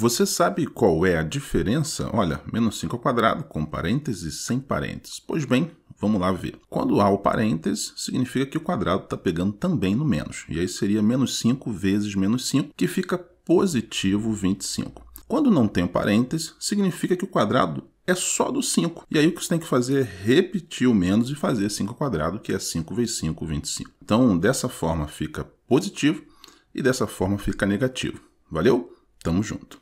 Você sabe qual é a diferença? Olha, menos 5 ao quadrado com parênteses sem parênteses. Pois bem, vamos lá ver. Quando há o parênteses, significa que o quadrado está pegando também no menos. E aí seria menos 5 vezes menos 5, que fica positivo 25. Quando não tem o parênteses, significa que o quadrado é só do 5. E aí o que você tem que fazer é repetir o menos e fazer 5 ao quadrado, que é 5 vezes 5, 25. Então, dessa forma fica positivo e dessa forma fica negativo. Valeu? Tamo junto.